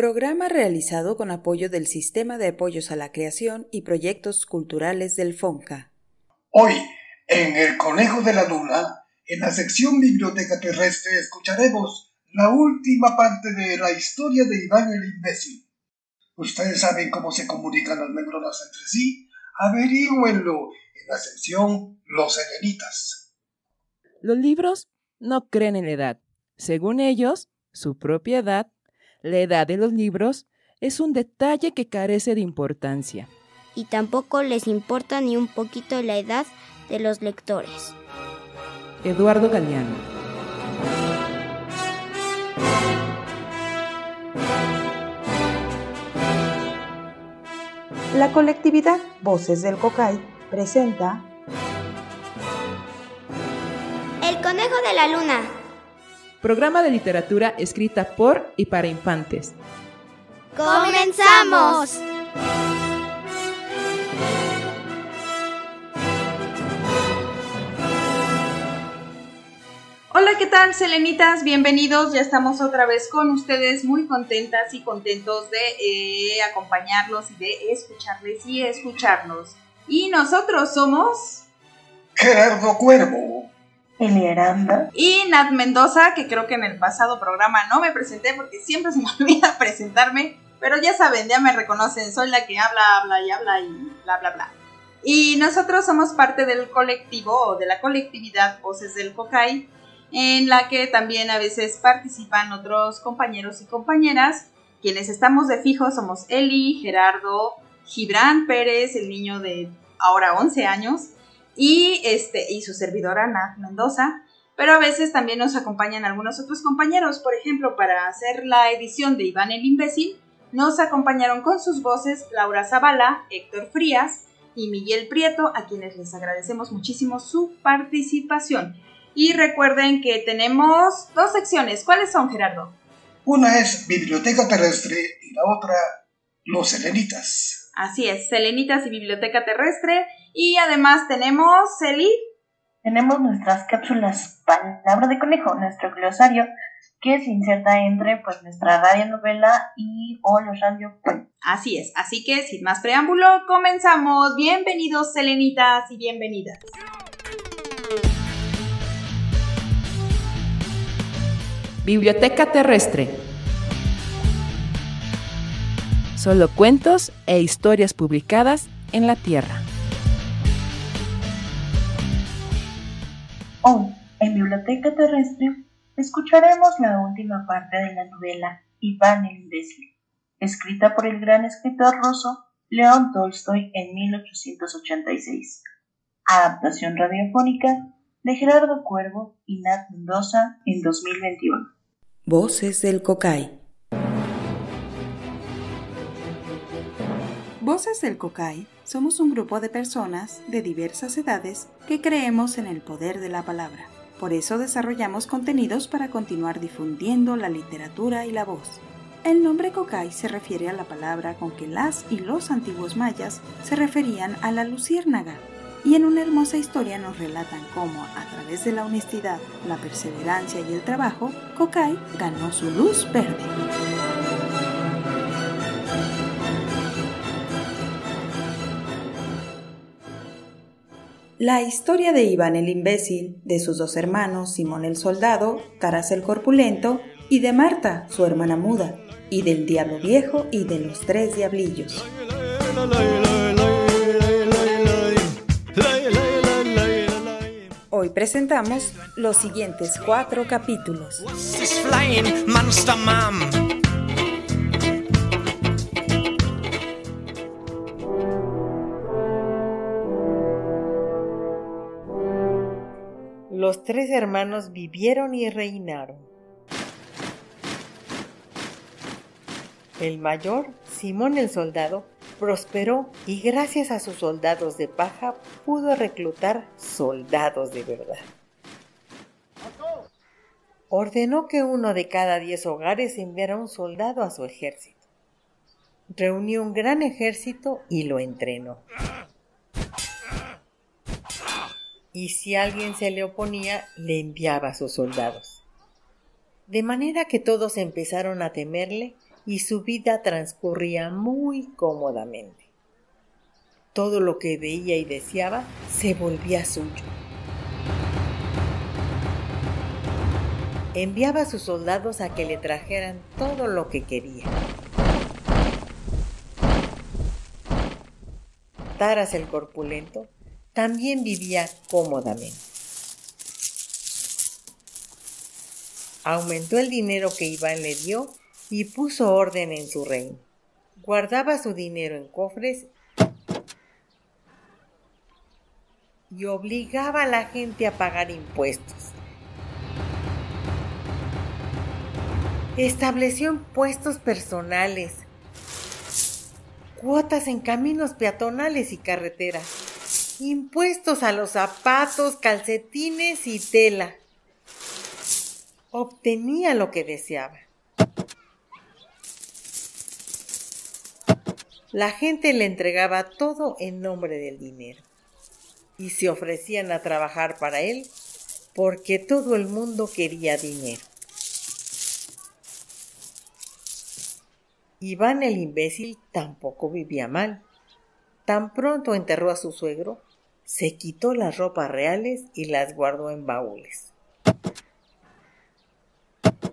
Programa realizado con apoyo del Sistema de Apoyos a la Creación y Proyectos Culturales del FONCA. Hoy, en El Conejo de la Luna, en la sección Biblioteca Terrestre, escucharemos la última parte de la historia de Iván el Imbécil. ¿Ustedes saben cómo se comunican las neuronas entre sí? Averígüenlo en la sección Los Selenitas. Los libros no creen en la edad. Según ellos, su propia edad, la edad de los libros, es un detalle que carece de importancia. Y tampoco les importa ni un poquito la edad de los lectores. Eduardo Galeano. La colectividad Voces del Cocay presenta El conejo de la luna. Programa de literatura escrita por y para infantes. ¡Comenzamos! Hola, ¿qué tal, Selenitas? Bienvenidos. Ya estamos otra vez con ustedes, muy contentas y contentos de eh, acompañarlos y de escucharles y escucharnos. Y nosotros somos. Gerardo Cuervo. Elieranda. Y Nat Mendoza, que creo que en el pasado programa no me presenté porque siempre se me olvida presentarme. Pero ya saben, ya me reconocen, soy la que habla, habla y habla y bla, bla, bla. Y nosotros somos parte del colectivo o de la colectividad Voces del Cocay en la que también a veces participan otros compañeros y compañeras. Quienes estamos de fijo somos Eli, Gerardo, Gibran Pérez, el niño de ahora 11 años, y, este, y su servidora Nat Mendoza. Pero a veces también nos acompañan algunos otros compañeros. Por ejemplo, para hacer la edición de Iván el Imbécil, nos acompañaron con sus voces Laura Zavala, Héctor Frías y Miguel Prieto, a quienes les agradecemos muchísimo su participación. Y recuerden que tenemos dos secciones. ¿Cuáles son, Gerardo? Una es Biblioteca Terrestre y la otra Los Selenitas. Así es, Selenitas y Biblioteca Terrestre. Y además tenemos, Celi. Tenemos nuestras cápsulas Palabra de Conejo, nuestro glosario, que se inserta entre pues nuestra radionovela y o los radio Así es, así que sin más preámbulo, comenzamos. Bienvenidos, Selenitas y bienvenidas. Biblioteca Terrestre. Solo cuentos e historias publicadas en la Tierra. Hoy, en Biblioteca Terrestre, escucharemos la última parte de la novela Iván el Imbécil, escrita por el gran escritor ruso León Tolstoy en 1886. Adaptación radiofónica de Gerardo Cuervo y Nat Mendoza en 2021. Voces del Cocay. Voces del Cocay somos un grupo de personas de diversas edades que creemos en el poder de la palabra. Por eso desarrollamos contenidos para continuar difundiendo la literatura y la voz. El nombre Cocay se refiere a la palabra con que las y los antiguos mayas se referían a la luciérnaga, y en una hermosa historia nos relatan cómo, a través de la honestidad, la perseverancia y el trabajo, Kokai ganó su luz verde. La historia de Iván el imbécil, de sus dos hermanos, Simón el soldado, Taras el corpulento, y de Marta, su hermana muda, y del diablo viejo y de los tres diablillos. Hoy presentamos los siguientes cuatro capítulos. Los tres hermanos vivieron y reinaron. El mayor, Simón el soldado, prosperó y gracias a sus soldados de paja pudo reclutar soldados de verdad. Ordenó que uno de cada diez hogares enviara un soldado a su ejército. Reunió un gran ejército y lo entrenó. Y si alguien se le oponía, le enviaba a sus soldados. De manera que todos empezaron a temerle y su vida transcurría muy cómodamente. Todo lo que veía y deseaba se volvía suyo. Enviaba a sus soldados a que le trajeran todo lo que quería. Taras el corpulento también vivía cómodamente. Aumentó el dinero que Iván le dio y puso orden en su reino. Guardaba su dinero en cofres y obligaba a la gente a pagar impuestos. Estableció impuestos personales, cuotas en caminos peatonales y carreteras, impuestos a los zapatos, calcetines y tela. Obtenía lo que deseaba. La gente le entregaba todo en nombre del dinero y se ofrecían a trabajar para él porque todo el mundo quería dinero. Iván el imbécil tampoco vivía mal. Tan pronto enterró a su suegro, se quitó las ropas reales y las guardó en baúles.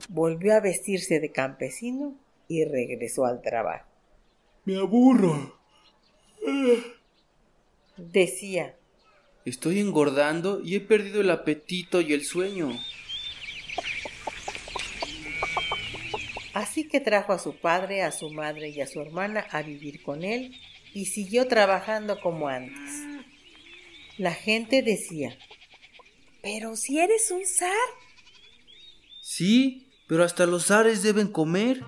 Volvió a vestirse de campesino y regresó al trabajo. Me aburro. Decía. Estoy engordando y he perdido el apetito y el sueño. Así que trajo a su padre, a su madre y a su hermana a vivir con él y siguió trabajando como antes. La gente decía, Pero si eres un zar. Sí, pero hasta los zares deben comer.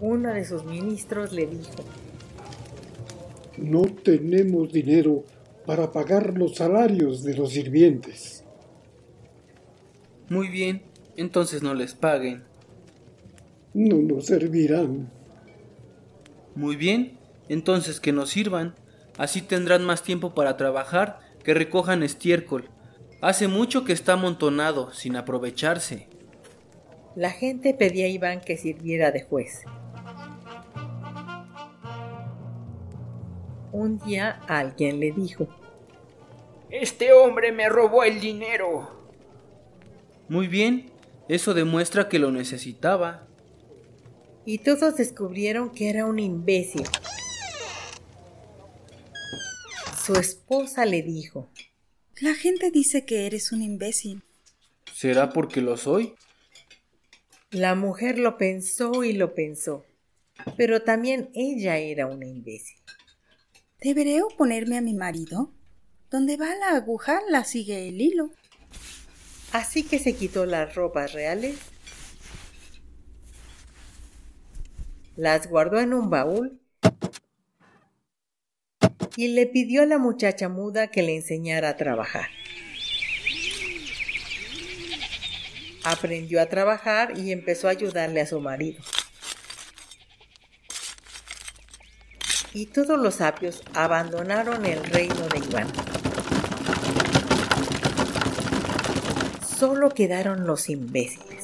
Uno de sus ministros le dijo, No tenemos dinero para pagar los salarios de los sirvientes. Muy bien, entonces no les paguen. No nos servirán. Muy bien, entonces que nos sirvan. Así tendrán más tiempo para trabajar, que recojan estiércol. Hace mucho que está amontonado, sin aprovecharse. La gente pedía a Iván que sirviera de juez. Un día alguien le dijo, Este hombre me robó el dinero. Muy bien, eso demuestra que lo necesitaba. Y todos descubrieron que era un imbécil. Su esposa le dijo, La gente dice que eres un imbécil. ¿Será porque lo soy? La mujer lo pensó y lo pensó, pero también ella era una imbécil. ¿Deberé oponerme a mi marido? Donde va la aguja, la sigue el hilo. Así que se quitó las ropas reales, las guardó en un baúl y le pidió a la muchacha muda que le enseñara a trabajar. Aprendió a trabajar y empezó a ayudarle a su marido. Y todos los sapios abandonaron el reino de Iván. Solo quedaron los imbéciles.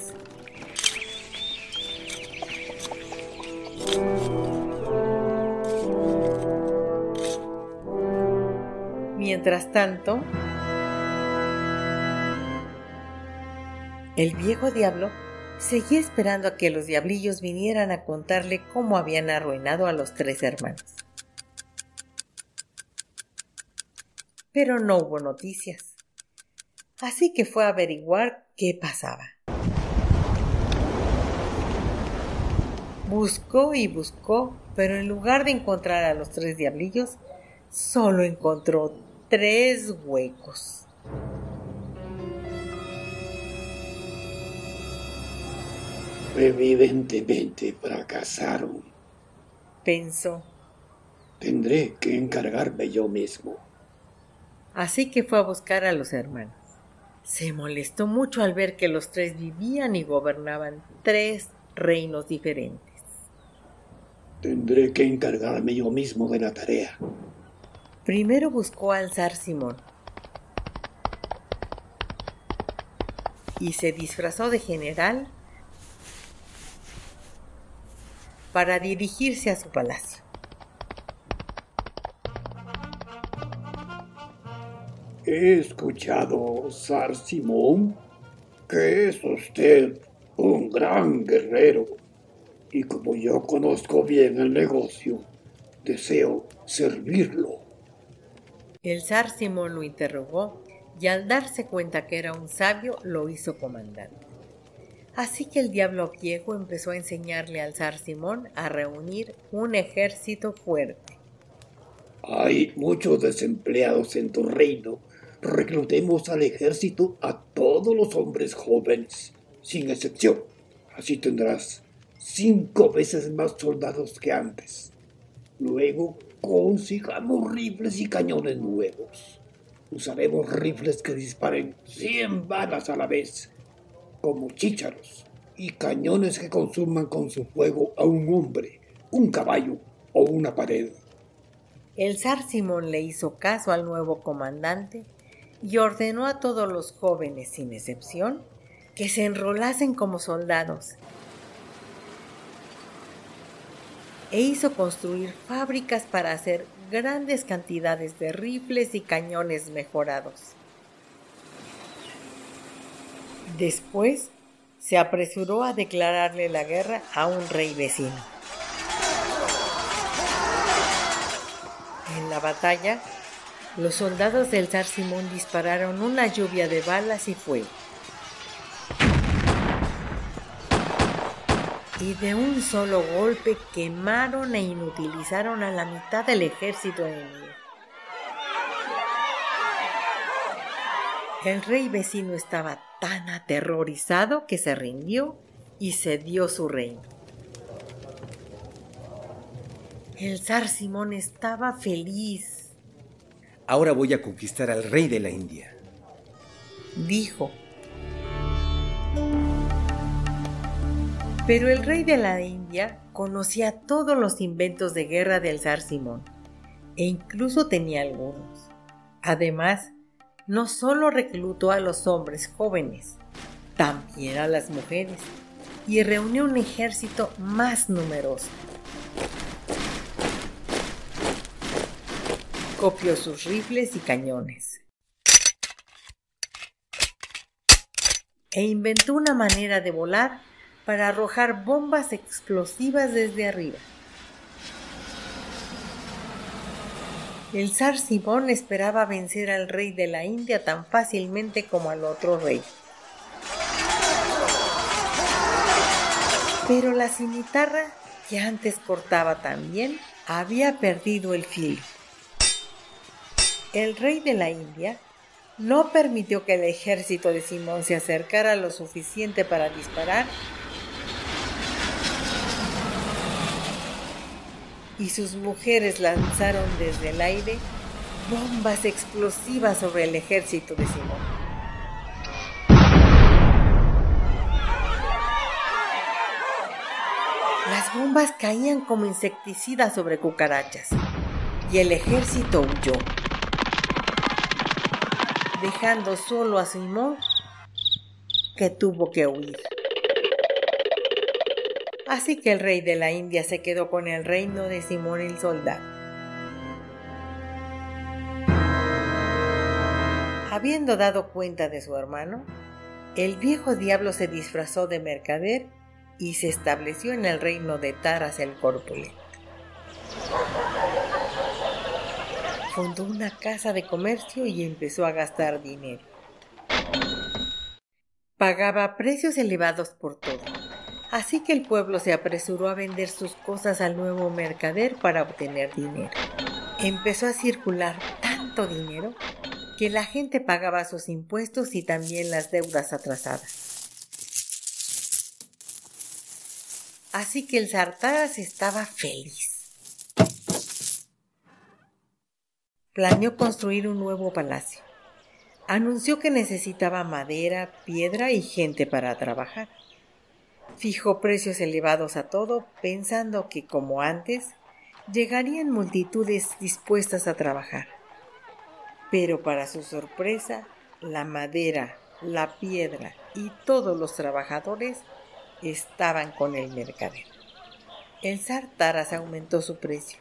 Mientras tanto, el viejo diablo seguía esperando a que los diablillos vinieran a contarle cómo habían arruinado a los tres hermanos. Pero no hubo noticias. Así que fue a averiguar qué pasaba. Buscó y buscó, pero en lugar de encontrar a los tres diablillos, solo encontró tres huecos. Evidentemente fracasaron. Pensó. Tendré que encargarme yo mismo. Así que fue a buscar a los hermanos. Se molestó mucho al ver que los tres vivían y gobernaban tres reinos diferentes. Tendré que encargarme yo mismo de la tarea. Primero buscó al zar Simón y se disfrazó de general para dirigirse a su palacio. He escuchado, zar Simón, que es usted un gran guerrero y como yo conozco bien el negocio, deseo servirlo. El zar Simón lo interrogó y al darse cuenta que era un sabio lo hizo comandante. Así que el diablo viejo empezó a enseñarle al zar Simón a reunir un ejército fuerte. Hay muchos desempleados en tu reino. Reclutemos al ejército a todos los hombres jóvenes, sin excepción. Así tendrás cinco veces más soldados que antes. Luego consigamos rifles y cañones nuevos. Usaremos rifles que disparen 100 balas a la vez, como chícharos, y cañones que consuman con su fuego a un hombre, un caballo o una pared. El zar Simón le hizo caso al nuevo comandante y ordenó a todos los jóvenes, sin excepción, que se enrolasen como soldados e hizo construir fábricas para hacer grandes cantidades de rifles y cañones mejorados. Después se apresuró a declararle la guerra a un rey vecino. En la batalla, los soldados del zar Simón dispararon una lluvia de balas y fuego. Y de un solo golpe quemaron e inutilizaron a la mitad del ejército enemigo. El rey vecino estaba tan aterrorizado que se rindió y cedió su reino. El zar Simón estaba feliz. Ahora voy a conquistar al rey de la India. Dijo. Pero el rey de la India conocía todos los inventos de guerra del zar Simón e incluso tenía algunos. Además, no solo reclutó a los hombres jóvenes, también a las mujeres y reunió un ejército más numeroso. Copió sus rifles y cañones. E inventó una manera de volar para arrojar bombas explosivas desde arriba. El zar Simón esperaba vencer al rey de la India tan fácilmente como al otro rey. Pero la cimitarra, que antes cortaba tan bien, había perdido el filo. El rey de la India no permitió que el ejército de Simón se acercara lo suficiente para disparar y sus mujeres lanzaron desde el aire bombas explosivas sobre el ejército de Simón. Las bombas caían como insecticidas sobre cucarachas y el ejército huyó, dejando solo a Simón que tuvo que huir. Así que el rey de la India se quedó con el reino de Simón el soldado. Habiendo dado cuenta de su hermano, el viejo diablo se disfrazó de mercader y se estableció en el reino de Taras el Corpulento. Fundó una casa de comercio y empezó a gastar dinero. Pagaba precios elevados por todo Así que el pueblo se apresuró a vender sus cosas al nuevo mercader para obtener dinero. Empezó a circular tanto dinero que la gente pagaba sus impuestos y también las deudas atrasadas. Así que el Sartaras estaba feliz. Planeó construir un nuevo palacio. Anunció que necesitaba madera, piedra y gente para trabajar. Fijó precios elevados a todo, pensando que, como antes, llegarían multitudes dispuestas a trabajar. Pero para su sorpresa, la madera, la piedra y todos los trabajadores estaban con el mercader. El zar Taras aumentó su precio,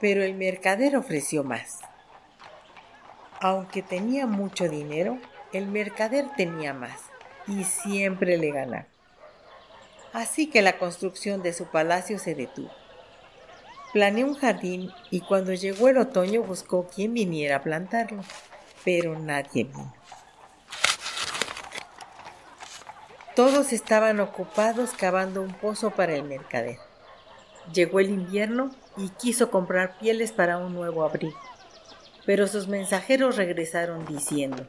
pero el mercader ofreció más. Aunque tenía mucho dinero, el mercader tenía más y siempre le ganaba. Así que la construcción de su palacio se detuvo. Planeó un jardín y cuando llegó el otoño buscó quien viniera a plantarlo, pero nadie vino. Todos estaban ocupados cavando un pozo para el mercader. Llegó el invierno y quiso comprar pieles para un nuevo abrigo, pero sus mensajeros regresaron diciendo,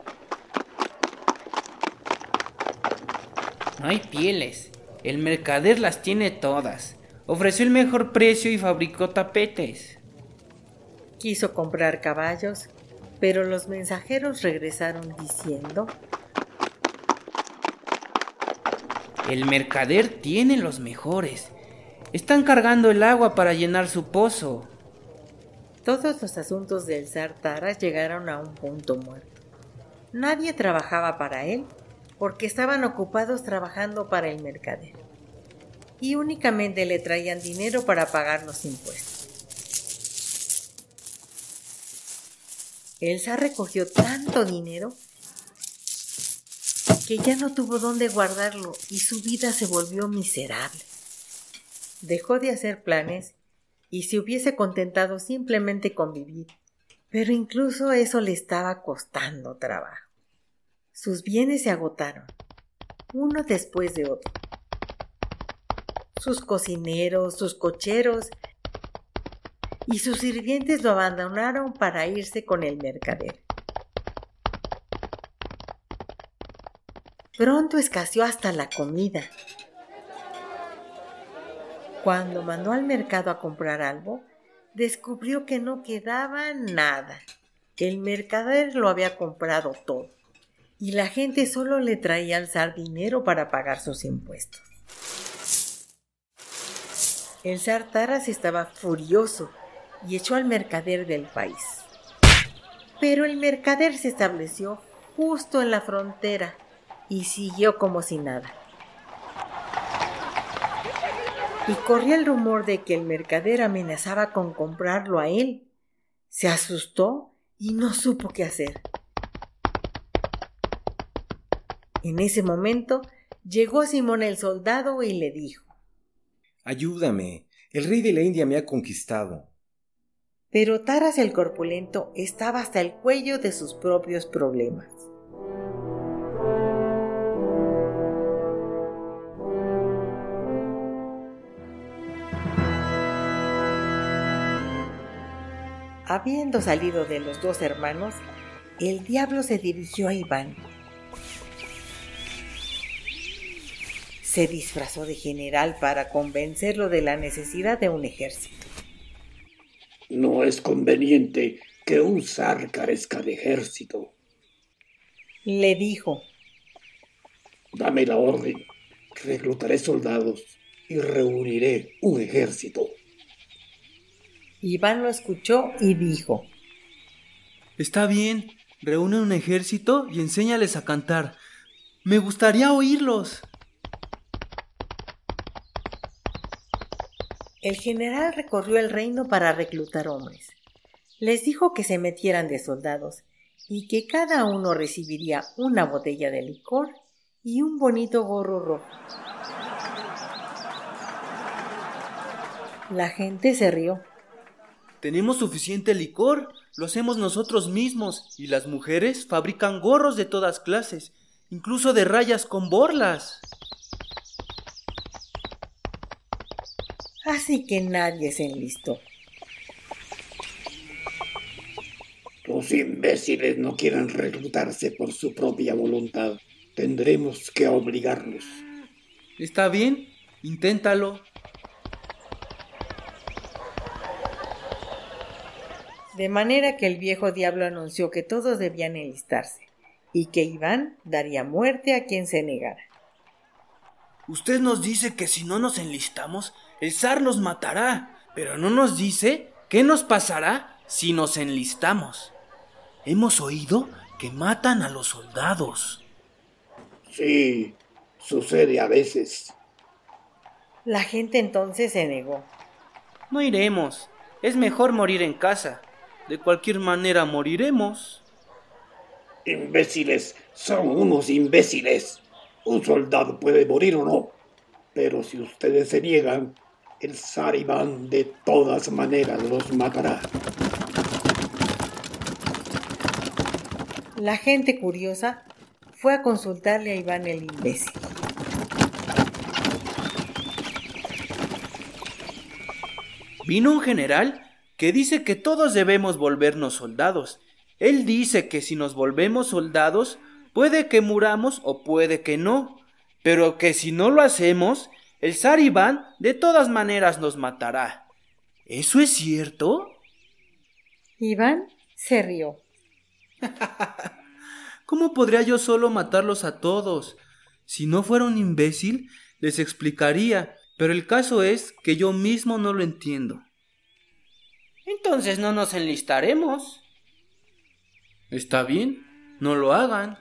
No hay pieles, el mercader las tiene todas. Ofreció el mejor precio y fabricó tapetes. Quiso comprar caballos, pero los mensajeros regresaron diciendo, El mercader tiene los mejores. Están cargando el agua para llenar su pozo. Todos los asuntos del zar llegaron a un punto muerto. Nadie trabajaba para él porque estaban ocupados trabajando para el mercader. Y únicamente le traían dinero para pagar los impuestos. El zar recogió tanto dinero que ya no tuvo dónde guardarlo y su vida se volvió miserable. Dejó de hacer planes y se hubiese contentado simplemente con vivir, pero incluso eso le estaba costando trabajo. Sus bienes se agotaron, uno después de otro. Sus cocineros, sus cocheros y sus sirvientes lo abandonaron para irse con el mercader. Pronto escaseó hasta la comida. Cuando mandó al mercado a comprar algo, descubrió que no quedaba nada. El mercader lo había comprado todo y la gente solo le traía al zar dinero para pagar sus impuestos. El zar Taras estaba furioso y echó al mercader del país. Pero el mercader se estableció justo en la frontera y siguió como si nada. Y corría el rumor de que el mercader amenazaba con comprarlo a él. Se asustó y no supo qué hacer. En ese momento llegó Simón el soldado y le dijo Ayúdame, el rey de la India me ha conquistado. Pero Taras el corpulento estaba hasta el cuello de sus propios problemas. Habiendo salido de los dos hermanos, el diablo se dirigió a Iván. Se disfrazó de general para convencerlo de la necesidad de un ejército. No es conveniente que un zar carezca de ejército. Le dijo. Dame la orden. Reclutaré soldados y reuniré un ejército. Iván lo escuchó y dijo, Está bien, reúne un ejército y enséñales a cantar. Me gustaría oírlos. El general recorrió el reino para reclutar hombres. Les dijo que se metieran de soldados y que cada uno recibiría una botella de licor y un bonito gorro rojo. La gente se rió. Tenemos suficiente licor, lo hacemos nosotros mismos, y las mujeres fabrican gorros de todas clases, incluso de rayas con borlas. Así que nadie se enlistó. Los imbéciles no quieren reclutarse por su propia voluntad. Tendremos que obligarlos. Está bien, inténtalo. De manera que el viejo diablo anunció que todos debían enlistarse y que Iván daría muerte a quien se negara. Usted nos dice que si no nos enlistamos, el zar nos matará, pero no nos dice qué nos pasará si nos enlistamos. Hemos oído que matan a los soldados. Sí, sucede a veces. La gente entonces se negó. No iremos. Es mejor morir en casa. De cualquier manera moriremos. Imbéciles, son unos imbéciles. Un soldado puede morir o no. Pero si ustedes se niegan, el zar Iván de todas maneras los matará. La gente curiosa fue a consultarle a Iván el imbécil. Vino un general que dice que todos debemos volvernos soldados. Él dice que si nos volvemos soldados, puede que muramos o puede que no, pero que si no lo hacemos, el zar Iván de todas maneras nos matará. ¿Eso es cierto? Iván se rió. ¿Cómo podría yo solo matarlos a todos? Si no fuera un imbécil, les explicaría, pero el caso es que yo mismo no lo entiendo. Entonces no nos enlistaremos. Está bien, no lo hagan.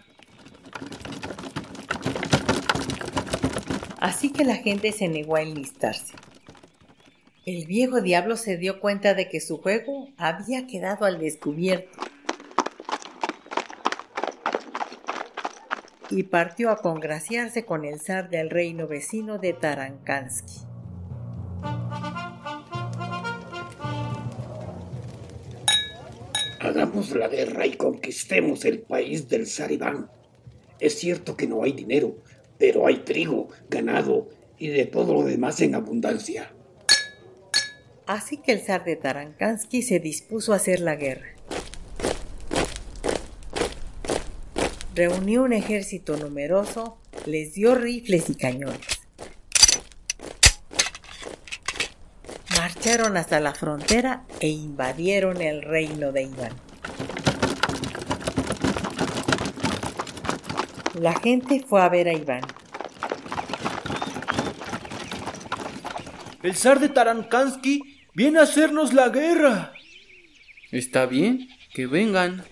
Así que la gente se negó a enlistarse. El viejo diablo se dio cuenta de que su juego había quedado al descubierto. Y partió a congraciarse con el zar del reino vecino de Tarankansky. Hagamos la guerra y conquistemos el país del zar. Es cierto que no hay dinero, pero hay trigo, ganado y de todo lo demás en abundancia. Así que el zar de Tarankansky se dispuso a hacer la guerra. Reunió un ejército numeroso, les dio rifles y cañones. Marcharon hasta la frontera e invadieron el reino de Iván. La gente fue a ver a Iván. El zar de Tarankansky viene a hacernos la guerra. Está bien, que vengan.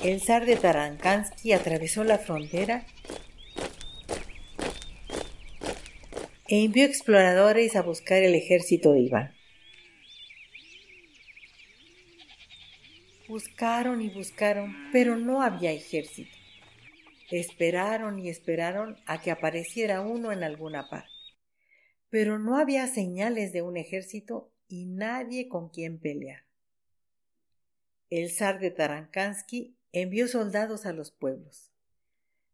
El zar de Tarankansky atravesó la frontera e envió exploradores a buscar el ejército de Iván. Buscaron y buscaron, pero no había ejército. Esperaron y esperaron a que apareciera uno en alguna parte. Pero no había señales de un ejército y nadie con quien pelear. El zar de Tarankansky envió soldados a los pueblos.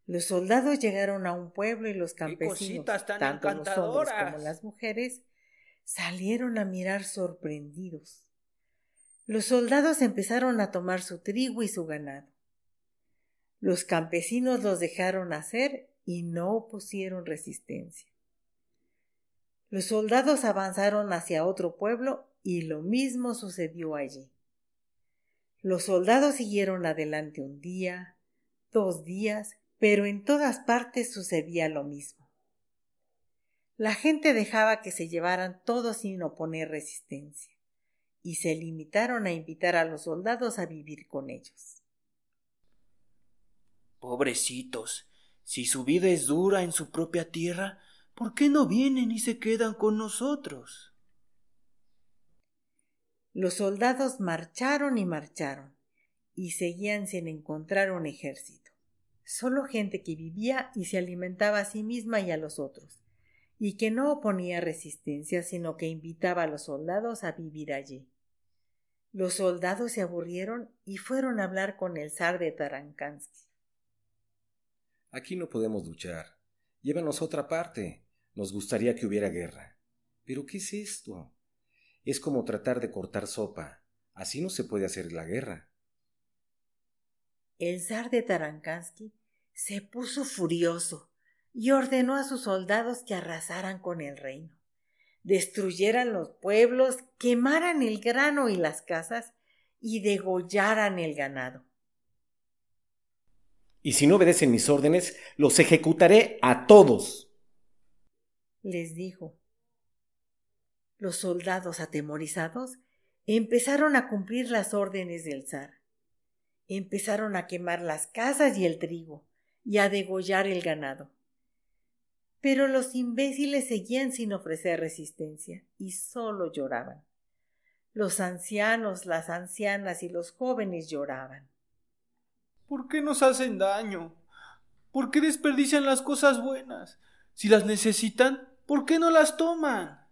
Los soldados llegaron a un pueblo y los campesinos, tanto los hombres como las mujeres, salieron a mirar sorprendidos. Los soldados empezaron a tomar su trigo y su ganado. Los campesinos los dejaron hacer y no opusieron resistencia. Los soldados avanzaron hacia otro pueblo y lo mismo sucedió allí. Los soldados siguieron adelante un día, dos días, pero en todas partes sucedía lo mismo. La gente dejaba que se llevaran todo sin oponer resistencia y se limitaron a invitar a los soldados a vivir con ellos. Pobrecitos, si su vida es dura en su propia tierra, ¿por qué no vienen y se quedan con nosotros? Los soldados marcharon y marcharon, y seguían sin encontrar un ejército. Solo gente que vivía y se alimentaba a sí misma y a los otros, y que no oponía resistencia, sino que invitaba a los soldados a vivir allí. Los soldados se aburrieron y fueron a hablar con el zar de Tarankansky. Aquí no podemos luchar. Llévanos a otra parte. Nos gustaría que hubiera guerra. Pero ¿qué es esto? Es como tratar de cortar sopa. Así no se puede hacer la guerra. El zar de Tarankansky se puso furioso y ordenó a sus soldados que arrasaran con el reino destruyeran los pueblos, quemaran el grano y las casas y degollaran el ganado. Y si no obedecen mis órdenes, los ejecutaré a todos. Les dijo. Los soldados atemorizados empezaron a cumplir las órdenes del zar. Empezaron a quemar las casas y el trigo y a degollar el ganado. Pero los imbéciles seguían sin ofrecer resistencia y solo lloraban. Los ancianos, las ancianas y los jóvenes lloraban. ¿Por qué nos hacen daño? ¿Por qué desperdician las cosas buenas? Si las necesitan, ¿por qué no las toman?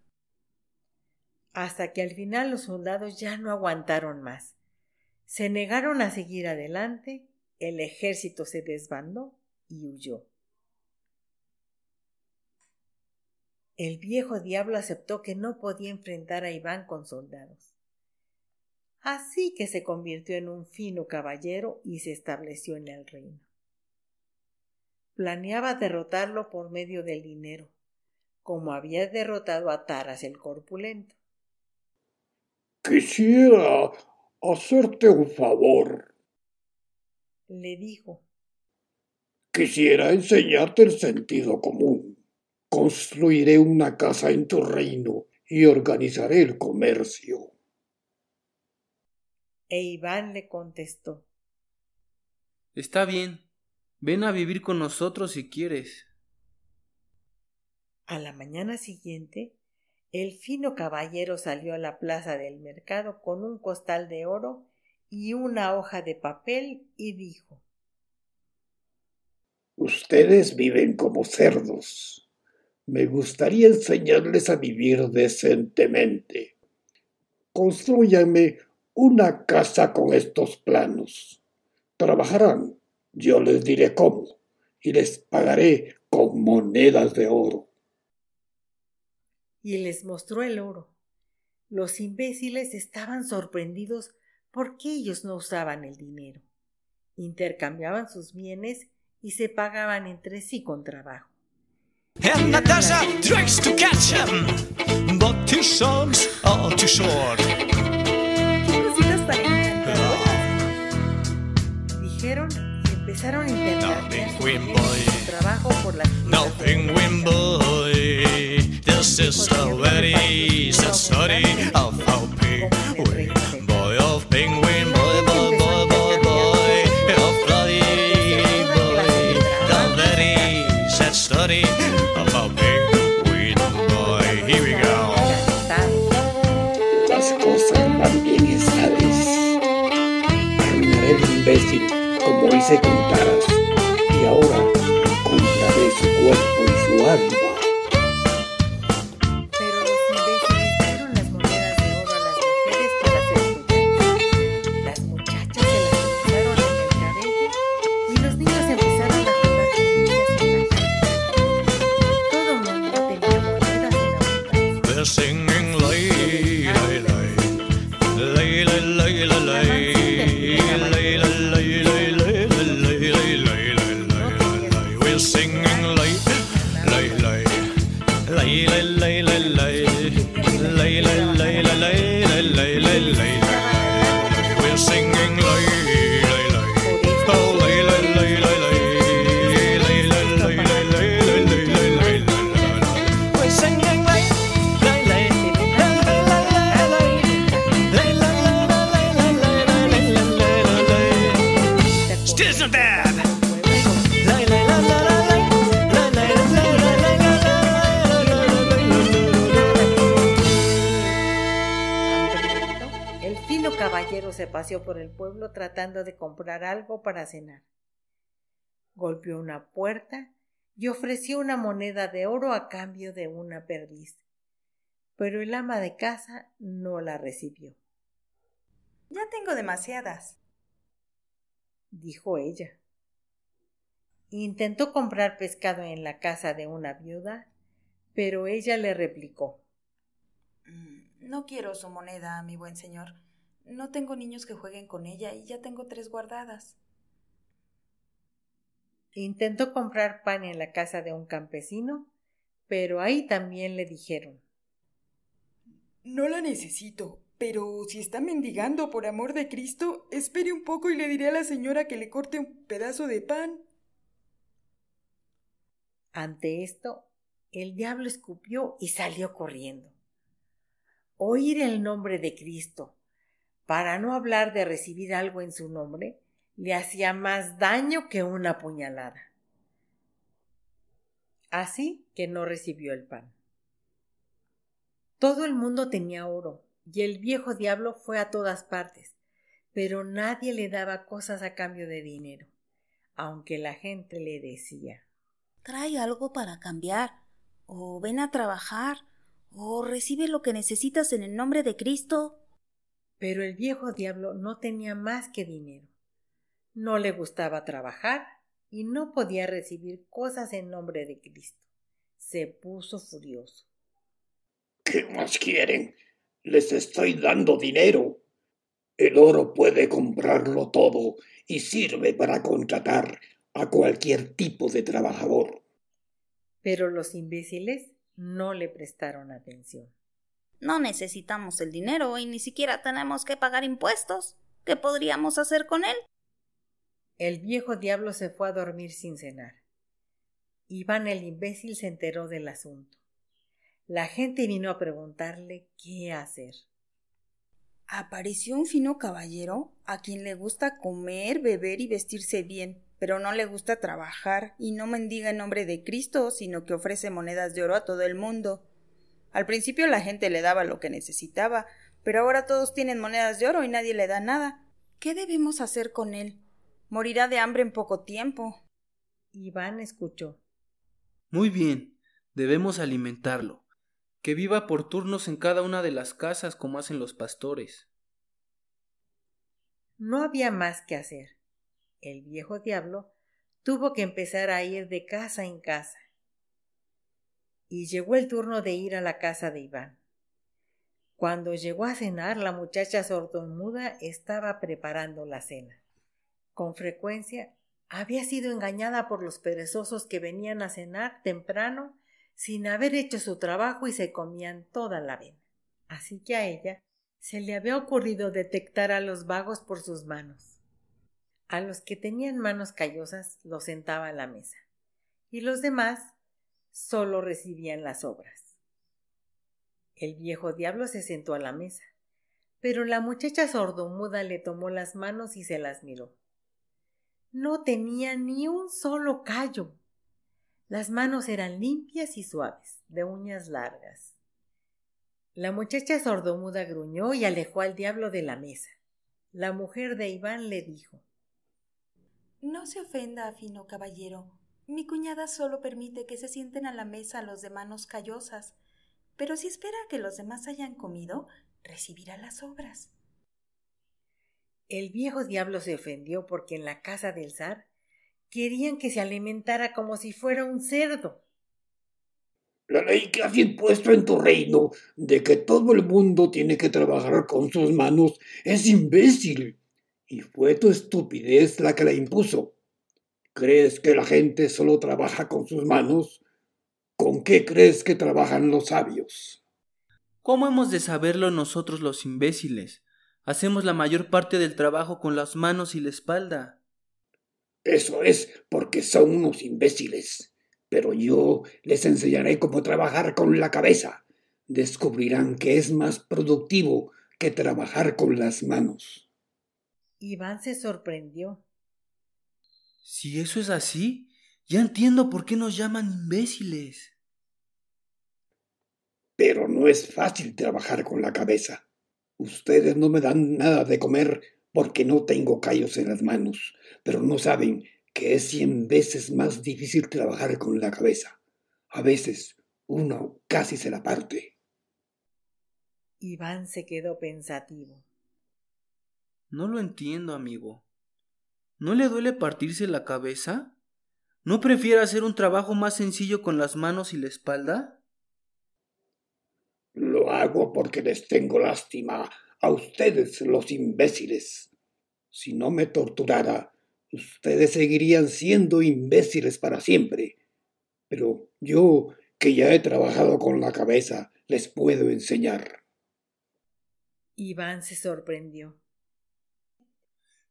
Hasta que al final los soldados ya no aguantaron más. Se negaron a seguir adelante, el ejército se desbandó y huyó. El viejo diablo aceptó que no podía enfrentar a Iván con soldados. Así que se convirtió en un fino caballero y se estableció en el reino. Planeaba derrotarlo por medio del dinero, como había derrotado a Taras el corpulento. Quisiera hacerte un favor, le dijo. Quisiera enseñarte el sentido común. Construiré una casa en tu reino y organizaré el comercio. E Iván le contestó. Está bien, ven a vivir con nosotros si quieres. A la mañana siguiente, el fino caballero salió a la plaza del mercado con un costal de oro y una hoja de papel y dijo Ustedes viven como cerdos me gustaría enseñarles a vivir decentemente. Construyanme una casa con estos planos. Trabajarán, yo les diré cómo, y les pagaré con monedas de oro. Y les mostró el oro. Los imbéciles estaban sorprendidos porque ellos no usaban el dinero. Intercambiaban sus bienes y se pagaban entre sí con trabajo. And Natasha tries to catch him, but his arms are too short. Dijeron y empezaron a intentar penguin boy. trabajo por las No penguin boy, this is the very sad story of how penguin como hice con Taras. Y ahora compraré su cuerpo y su alma. Para cenar. Golpeó una puerta y ofreció una moneda de oro a cambio de una perdiz. Pero el ama de casa no la recibió. Ya tengo demasiadas, dijo ella. Intentó comprar pescado en la casa de una viuda, pero ella le replicó Mm, No quiero su moneda, mi buen señor. No tengo niños que jueguen con ella y ya tengo tres guardadas. Intentó comprar pan en la casa de un campesino, pero ahí también le dijeron No la necesito, pero si está mendigando por amor de Cristo, espere un poco y le diré a la señora que le corte un pedazo de pan. Ante esto, el diablo escupió y salió corriendo. Oír el nombre de Cristo, para no hablar de recibir algo en su nombre, le hacía más daño que una puñalada. así que no recibió el pan. Todo el mundo tenía oro, y el viejo diablo fue a todas partes, pero nadie le daba cosas a cambio de dinero, aunque la gente le decía Trae algo para cambiar, o ven a trabajar, o recibe lo que necesitas en el nombre de Cristo. Pero el viejo diablo no tenía más que dinero. No le gustaba trabajar y no podía recibir cosas en nombre de Cristo. Se puso furioso. ¿Qué más quieren? Les estoy dando dinero. El oro puede comprarlo todo y sirve para contratar a cualquier tipo de trabajador. Pero los imbéciles no le prestaron atención. No necesitamos el dinero y ni siquiera tenemos que pagar impuestos. ¿Qué podríamos hacer con él? El viejo diablo se fue a dormir sin cenar. Iván el imbécil se enteró del asunto. La gente vino a preguntarle qué hacer. Apareció un fino caballero a quien le gusta comer, beber y vestirse bien, pero no le gusta trabajar y no mendiga en nombre de Cristo, sino que ofrece monedas de oro a todo el mundo. Al principio la gente le daba lo que necesitaba, pero ahora todos tienen monedas de oro y nadie le da nada. ¿Qué debemos hacer con él? Morirá de hambre en poco tiempo. Iván escuchó. Muy bien, debemos alimentarlo que viva por turnos en cada una de las casas como hacen los pastores. No había más que hacer. El viejo diablo tuvo que empezar a ir de casa en casa. Y llegó el turno de ir a la casa de Iván. Cuando llegó a cenar, la muchacha sordomuda estaba preparando la cena. Con frecuencia había sido engañada por los perezosos que venían a cenar temprano sin haber hecho su trabajo y se comían toda la avena. Así que a ella se le había ocurrido detectar a los vagos por sus manos. A los que tenían manos callosas los sentaba a la mesa, y los demás solo recibían las obras. El viejo diablo se sentó a la mesa, pero la muchacha sordomuda le tomó las manos y se las miró. No tenía ni un solo callo. Las manos eran limpias y suaves, de uñas largas. La muchacha sordomuda gruñó y alejó al diablo de la mesa. La mujer de Iván le dijo No se ofenda, fino caballero. Mi cuñada solo permite que se sienten a la mesa los de manos callosas, pero si espera que los demás hayan comido, recibirá las obras. El viejo diablo se ofendió porque en la casa del zar Querían que se alimentara como si fuera un cerdo. La ley que has impuesto en tu reino de que todo el mundo tiene que trabajar con sus manos es imbécil. Y fue tu estupidez la que la impuso. ¿Crees que la gente solo trabaja con sus manos? ¿Con qué crees que trabajan los sabios? ¿Cómo hemos de saberlo nosotros los imbéciles? Hacemos la mayor parte del trabajo con las manos y la espalda. Eso es porque son unos imbéciles. Pero yo les enseñaré cómo trabajar con la cabeza. Descubrirán que es más productivo que trabajar con las manos. Iván se sorprendió. Si eso es así, ya entiendo por qué nos llaman imbéciles. Pero no es fácil trabajar con la cabeza. Ustedes no me dan nada de comer porque no tengo callos en las manos, pero no saben que es cien veces más difícil trabajar con la cabeza. A veces uno casi se la parte. Iván se quedó pensativo. No lo entiendo, amigo. ¿No le duele partirse la cabeza? ¿No prefiere hacer un trabajo más sencillo con las manos y la espalda? Lo hago porque les tengo lástima a ustedes los imbéciles. Si no me torturara, ustedes seguirían siendo imbéciles para siempre. Pero yo, que ya he trabajado con la cabeza, les puedo enseñar. Iván se sorprendió.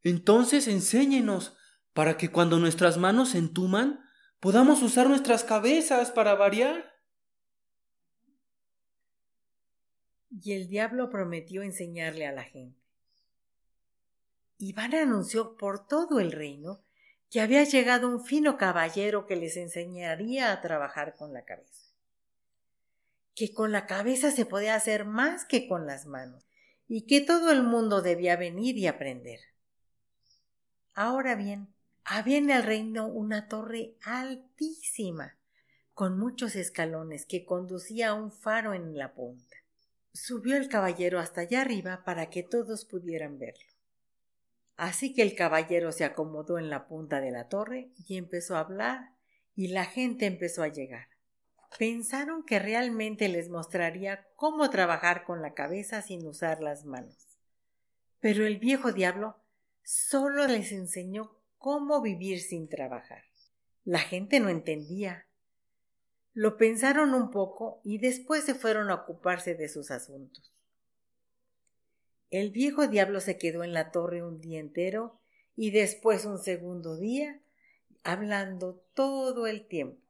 Entonces enséñenos, para que cuando nuestras manos se entuman, podamos usar nuestras cabezas para variar. Y el diablo prometió enseñarle a la gente. Iván anunció por todo el reino que había llegado un fino caballero que les enseñaría a trabajar con la cabeza. Que con la cabeza se podía hacer más que con las manos y que todo el mundo debía venir y aprender. Ahora bien, había en el reino una torre altísima, con muchos escalones que conducía a un faro en la punta. Subió el caballero hasta allá arriba para que todos pudieran verlo. Así que el caballero se acomodó en la punta de la torre y empezó a hablar y la gente empezó a llegar. Pensaron que realmente les mostraría cómo trabajar con la cabeza sin usar las manos. Pero el viejo diablo solo les enseñó cómo vivir sin trabajar. La gente no entendía. Lo pensaron un poco y después se fueron a ocuparse de sus asuntos. El viejo diablo se quedó en la torre un día entero y después un segundo día, hablando todo el tiempo.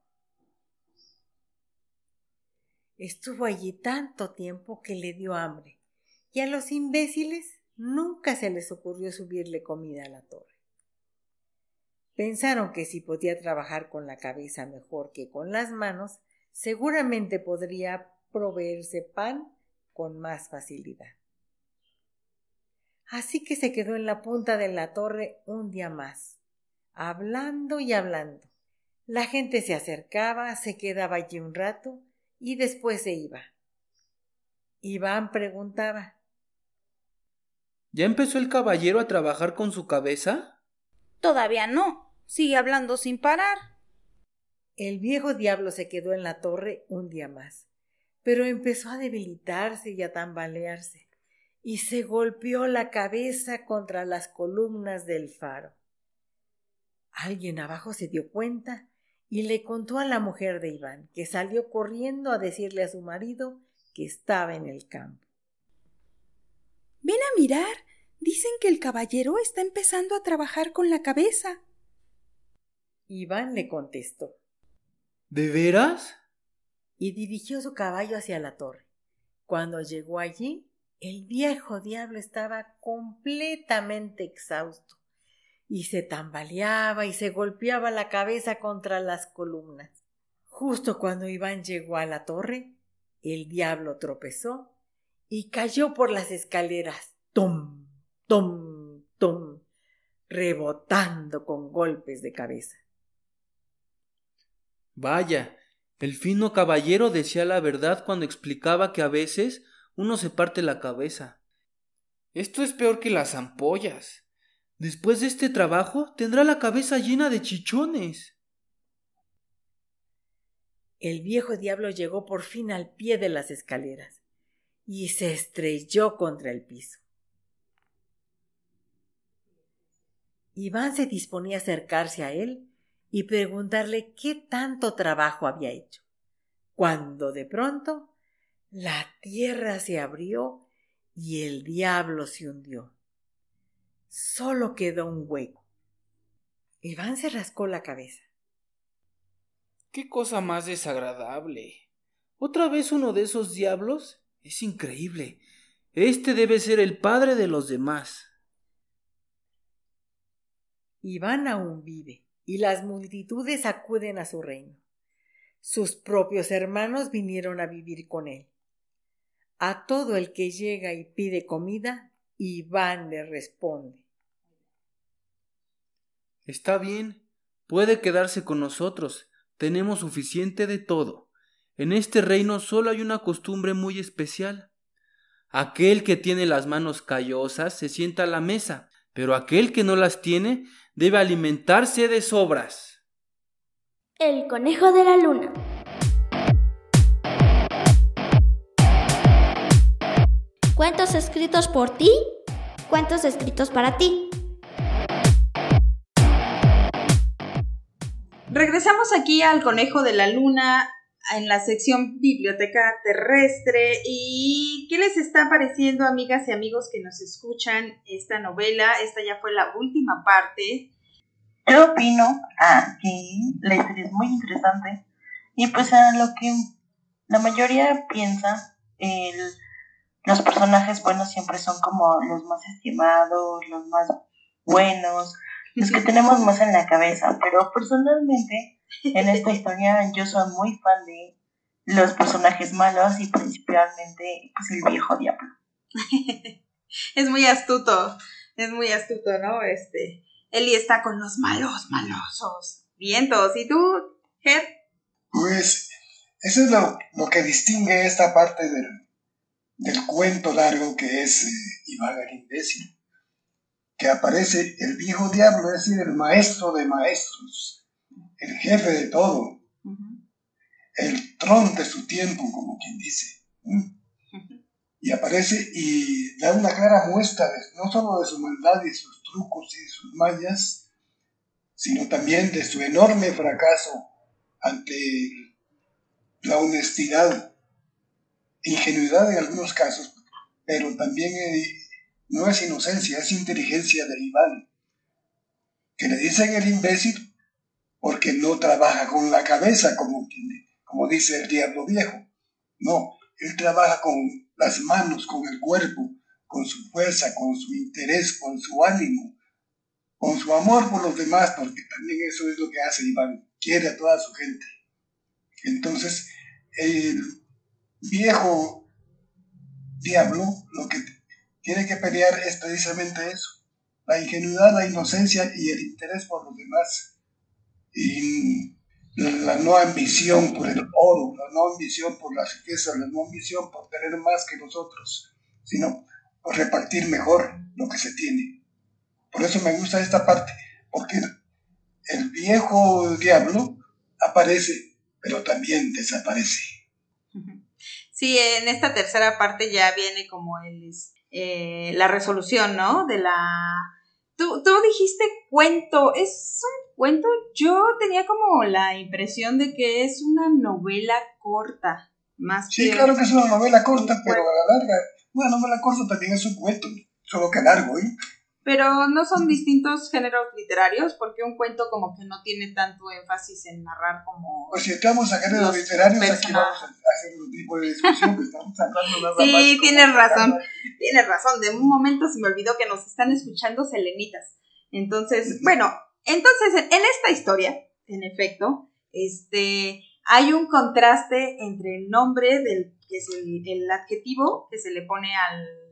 Estuvo allí tanto tiempo que le dio hambre, y a los imbéciles nunca se les ocurrió subirle comida a la torre. Pensaron que si podía trabajar con la cabeza mejor que con las manos, seguramente podría proveerse pan con más facilidad. Así que se quedó en la punta de la torre un día más, hablando y hablando. La gente se acercaba, se quedaba allí un rato y después se iba. Iván preguntaba ¿Ya empezó el caballero a trabajar con su cabeza? Todavía no. Sigue hablando sin parar. El viejo diablo se quedó en la torre un día más, pero empezó a debilitarse y a tambalearse y se golpeó la cabeza contra las columnas del faro. Alguien abajo se dio cuenta y le contó a la mujer de Iván, que salió corriendo a decirle a su marido que estaba en el campo. Ven a mirar. Dicen que el caballero está empezando a trabajar con la cabeza. Iván le contestó. ¿De veras? Y dirigió su caballo hacia la torre. Cuando llegó allí, el viejo diablo estaba completamente exhausto y se tambaleaba y se golpeaba la cabeza contra las columnas. Justo cuando Iván llegó a la torre, el diablo tropezó y cayó por las escaleras, tom, tom, tom, rebotando con golpes de cabeza. Vaya, el fino caballero decía la verdad cuando explicaba que a veces uno se parte la cabeza. Esto es peor que las ampollas. Después de este trabajo tendrá la cabeza llena de chichones. El viejo diablo llegó por fin al pie de las escaleras y se estrelló contra el piso. Iván se disponía a acercarse a él y preguntarle qué tanto trabajo había hecho, cuando de pronto la tierra se abrió y el diablo se hundió. Solo quedó un hueco. Iván se rascó la cabeza. Qué cosa más desagradable. ¿Otra vez uno de esos diablos? Es increíble. Este debe ser el padre de los demás. Iván aún vive, y las multitudes acuden a su reino. Sus propios hermanos vinieron a vivir con él. A todo el que llega y pide comida, Iván le responde. Está bien, puede quedarse con nosotros. Tenemos suficiente de todo. En este reino solo hay una costumbre muy especial. Aquel que tiene las manos callosas se sienta a la mesa, pero aquel que no las tiene debe alimentarse de sobras. El conejo de la luna. Cuentos escritos por ti, cuentos escritos para ti. Regresamos aquí al Conejo de la Luna en la sección Biblioteca Terrestre. ¿Y qué les está pareciendo, amigas y amigos que nos escuchan, esta novela? Esta ya fue la última parte. Yo opino ah, que la historia es muy interesante y pues a lo que la mayoría piensa, el los personajes buenos siempre son como los más estimados, los más buenos, los que tenemos más en la cabeza, pero personalmente en esta historia yo soy muy fan de los personajes malos y principalmente pues el viejo diablo. es muy astuto, es muy astuto, ¿no? Este, Eli está con los malos, malosos, vientos. ¿Y tú, Ger? Pues eso es lo, lo que distingue esta parte del, del cuento largo que es eh, Iván el imbécil, que aparece el viejo diablo, es decir, el maestro de maestros, el jefe de todo, el tron de su tiempo, como quien dice. Y aparece y da una clara muestra de, no solo de su maldad y sus trucos y sus mallas, sino también de su enorme fracaso ante la honestidad, ingenuidad en algunos casos, pero también eh, no es inocencia, es inteligencia de Iván, que le dicen el imbécil porque no trabaja con la cabeza como, como dice el diablo viejo. No, él trabaja con las manos, con el cuerpo, con su fuerza, con su interés, con su ánimo, con su amor por los demás, porque también eso es lo que hace Iván, quiere a toda su gente. Entonces, el viejo diablo lo que tiene que pelear es precisamente eso, la ingenuidad, la inocencia y el interés por los demás. Y la no ambición por el oro, la no ambición por la riqueza, la no ambición por tener más que nosotros, sino por repartir mejor lo que se tiene. Por eso me gusta esta parte, porque el viejo diablo aparece, pero también desaparece. Sí, en esta tercera parte ya viene como el, eh, la resolución, ¿no? De la... Tú, tú dijiste cuento, ¿es un cuento? Yo tenía como la impresión de que es una novela corta, más Sí, claro que es una novela corta, pero a la larga, una novela corta también es un cuento, solo que largo, ¿eh? Pero no son distintos géneros literarios, porque un cuento como que no tiene tanto énfasis en narrar como... Pues si estamos a géneros literarios, aquí vamos a hacer un tipo de discusión que estamos hablando nada Sí, tienes razón, tienes razón. De un momento se me olvidó que nos están escuchando selenitas. Entonces, bueno, entonces en esta historia, en efecto, este, hay un contraste entre el nombre del, que es el, adjetivo que se le pone al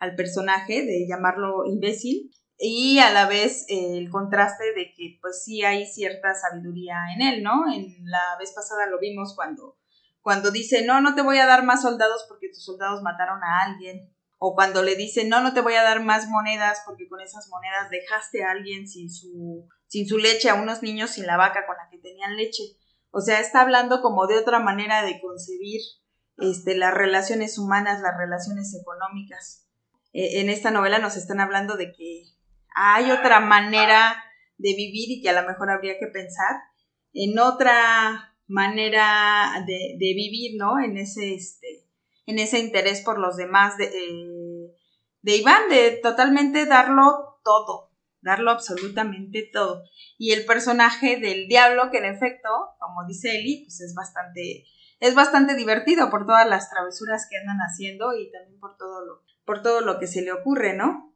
al personaje de llamarlo imbécil y a la vez eh, el contraste de que pues sí hay cierta sabiduría en él, ¿no? En la vez pasada lo vimos cuando cuando dice, "No, no te voy a dar más soldados porque tus soldados mataron a alguien." O cuando le dice, "No, no te voy a dar más monedas porque con esas monedas dejaste a alguien sin su sin su leche, a unos niños sin la vaca con la que tenían leche." O sea, está hablando como de otra manera de concebir este, las relaciones humanas, las relaciones económicas. Eh, en esta novela nos están hablando de que hay otra manera de vivir y que a lo mejor habría que pensar en otra manera de, de vivir, ¿no? En ese, este, en ese interés por los demás de, eh, de Iván, de totalmente darlo todo, darlo absolutamente todo. Y el personaje del diablo, que en efecto, como dice Eli, pues es bastante, es bastante divertido por todas las travesuras que andan haciendo y también por todo lo, por todo lo que se le ocurre, ¿no?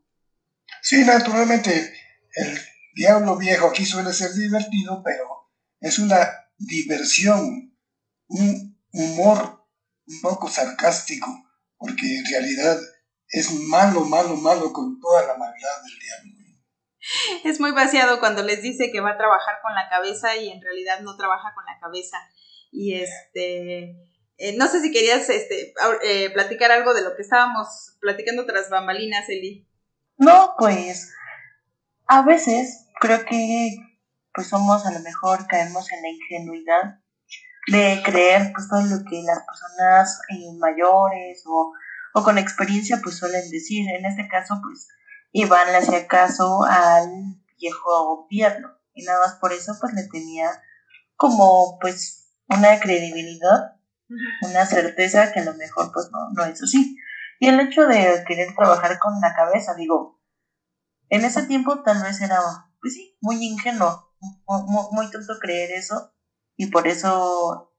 Sí, naturalmente, el diablo viejo aquí suele ser divertido, pero es una diversión, un humor un poco sarcástico, porque en realidad es malo, malo, malo con toda la maldad del diablo. Es muy vaciado cuando les dice que va a trabajar con la cabeza y en realidad no trabaja con la cabeza. Y este, eh, no sé si querías este, eh, platicar algo de lo que estábamos platicando tras bambalinas, Eli. No, pues a veces creo que pues somos a lo mejor caemos en la ingenuidad de creer pues todo lo que las personas eh, mayores o, o con experiencia pues suelen decir. En este caso pues Iván le hacía caso al viejo diablo y nada más por eso pues le tenía como pues una credibilidad, una certeza que a lo mejor pues no, no es así. Y el hecho de querer trabajar con la cabeza, digo, en ese tiempo tal vez era, pues sí, muy ingenuo, muy, muy tonto creer eso y por eso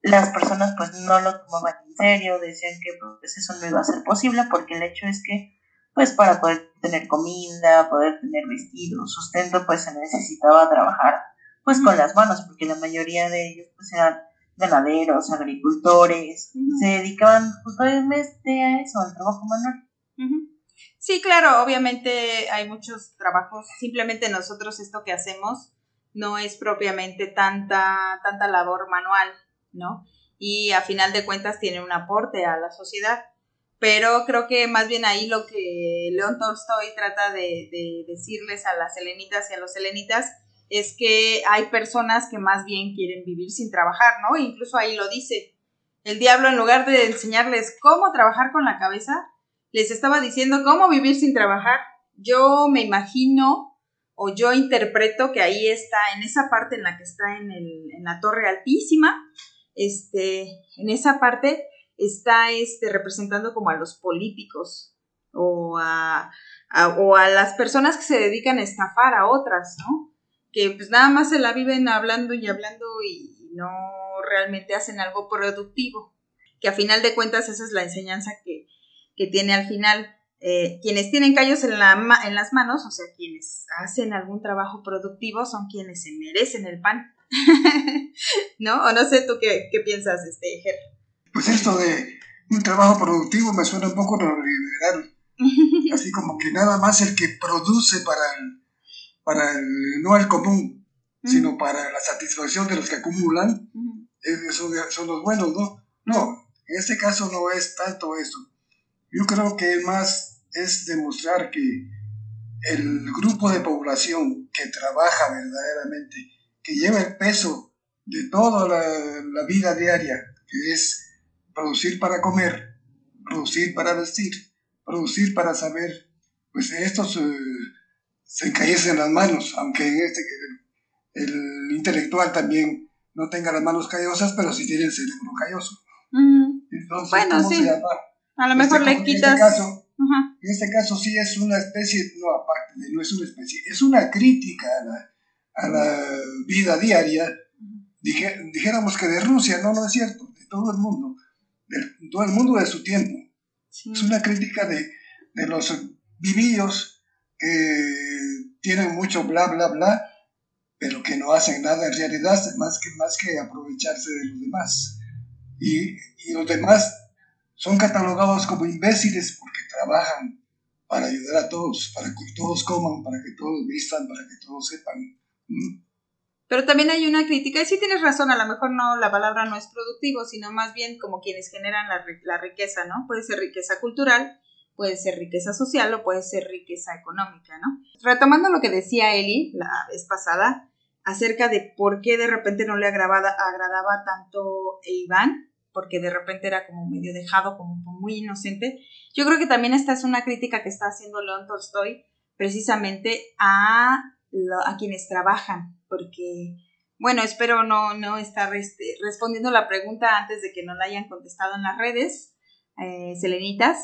las personas pues no lo tomaban en serio, decían que pues eso no iba a ser posible porque el hecho es que pues para poder tener comida, poder tener vestido, sustento, pues se necesitaba trabajar pues con las manos, porque la mayoría de ellos pues eran ganaderos, agricultores, se dedicaban justamente a eso, al trabajo manual. Sí, claro, obviamente hay muchos trabajos, simplemente nosotros esto que hacemos no es propiamente tanta, tanta labor manual, ¿no? Y a final de cuentas tiene un aporte a la sociedad. Pero creo que más bien ahí lo que León Tolstoy trata de, de decirles a las helenitas y a los helenitas es que hay personas que más bien quieren vivir sin trabajar, ¿no? Incluso ahí lo dice. El diablo, en lugar de enseñarles cómo trabajar con la cabeza, les estaba diciendo cómo vivir sin trabajar. Yo me imagino o yo interpreto que ahí está, en esa parte en la que está en, el, en la torre altísima, este, en esa parte está este, representando como a los políticos o a, o a las personas que se dedican a estafar a otras, ¿no? Que pues nada más se la viven hablando y hablando y no realmente hacen algo productivo. Que a final de cuentas esa es la enseñanza que, que tiene al final. Eh, quienes tienen callos en, la, en las manos, o sea, quienes hacen algún trabajo productivo, son quienes se merecen el pan. ¿No? O no sé tú qué, qué piensas, este, Ger. Pues esto de un trabajo productivo me suena un poco neoliberal. Así como que nada más el que produce para el, para el, no el común, sino para la satisfacción de los que acumulan, son, son los buenos, ¿no? No, en este caso no es tanto eso. Yo creo que más es demostrar que el grupo de población que trabaja verdaderamente, que lleva el peso de toda la, vida diaria, que es producir para comer, producir para vestir, producir para saber, pues estos eh, se encallecen las manos, aunque en este el, el, intelectual también no tenga las manos callosas, pero sí tiene el cerebro calloso. Entonces, bueno, ¿cómo sí. se llama? A lo mejor Este- le en quitas. Este caso, En este caso sí es una especie, no aparte, de- no es una especie, es una crítica a la, a la vida diaria. Dije- dijéramos que de Rusia, no, no es cierto, de todo el mundo, de todo el mundo de su tiempo. Es una crítica de, de los vivillos que tienen mucho bla, bla, bla, pero que no hacen nada en realidad más que, más que aprovecharse de los demás. Y, y los demás son catalogados como imbéciles porque trabajan para ayudar a todos, para que todos coman, para que todos vistan, para que todos sepan. ¿Mm? Pero también hay una crítica, y sí tienes razón, a lo mejor no, la palabra no es productivo, sino más bien como quienes generan la, la riqueza, ¿no? Puede ser riqueza cultural, puede ser riqueza social o puede ser riqueza económica, ¿no? Retomando lo que decía Eli la vez pasada acerca de por qué de repente no le agradaba, agradaba tanto a Iván, porque de repente era como medio dejado, como muy inocente. Yo creo que también esta es una crítica que está haciendo León Tolstoy precisamente a, a quienes trabajan, porque, bueno, espero no, no estar este, respondiendo la pregunta antes de que no la hayan contestado en las redes, eh, selenitas,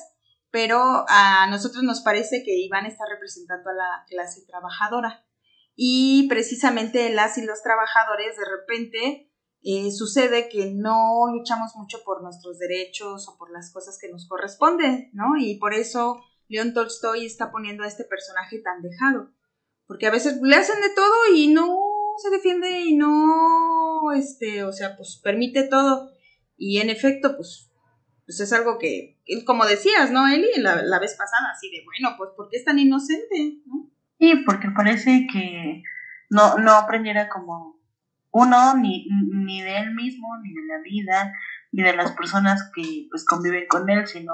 pero a nosotros nos parece que Iván está representando a la clase trabajadora y precisamente las y los trabajadores de repente eh, sucede que no luchamos mucho por nuestros derechos o por las cosas que nos corresponden, ¿no? Y por eso León Tolstoy está poniendo a este personaje tan dejado, porque a veces le hacen de todo y no se defiende y no, este, o sea, pues permite todo. Y en efecto, pues, pues es algo que, como decías, ¿no, Eli? La, la vez pasada, así de, bueno, pues, ¿por qué es tan inocente? ¿no? Sí, porque parece que no, no aprendiera como uno, ni, ni de él mismo, ni de la vida, ni de las personas que pues conviven con él, sino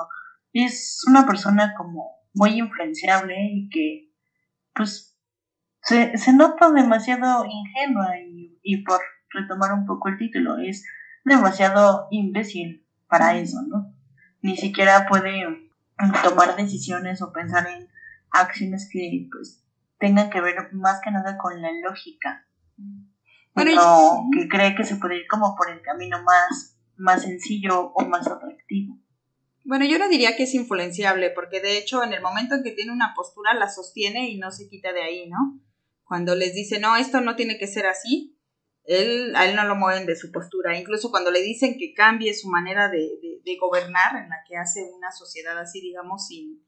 es una persona como muy influenciable y que pues se, se nota demasiado ingenua y, y por retomar un poco el título, es demasiado imbécil para eso, ¿no? Ni siquiera puede tomar decisiones o pensar en acciones que pues tengan que ver más que nada con la lógica. Sino que cree que se puede ir como por el camino más, más sencillo o más atractivo. Bueno, yo no diría que es influenciable, porque de hecho en el momento en que tiene una postura la sostiene y no se quita de ahí, ¿no? Cuando les dice, no, esto no tiene que ser así, él, a él no lo mueven de su postura. Incluso cuando le dicen que cambie su manera de, de- de gobernar, en la que hace una sociedad así, digamos, sin,